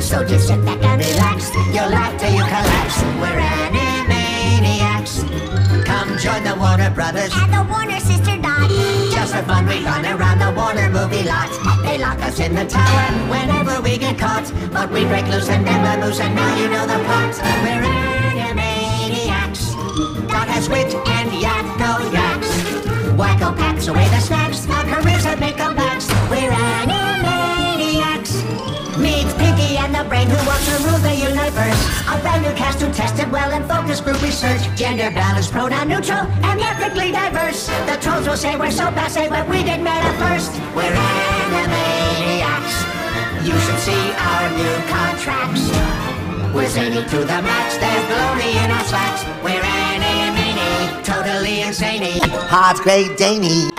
So just sit back and relax. You'll laugh till you collapse. We're Animaniacs. Come join the Warner Brothers. At the Warner Sister Dot. Just for fun, we run around the Warner movie lot. They lock us in the tower whenever we get caught. But we break loose and never lose, and now you know the plot. We're Animaniacs. Dot has wit and Yakko yaks. Wakko packs away the snacks. Tested well in focus group research. Gender balanced, pronoun neutral, and ethnically diverse. The trolls will say we're so passe, but we did matter first. We're Animaniacs. You should see our new contracts. We're zany to the max, there's baloney in our slacks. We're Animani, totally insane. Hot Great Danny.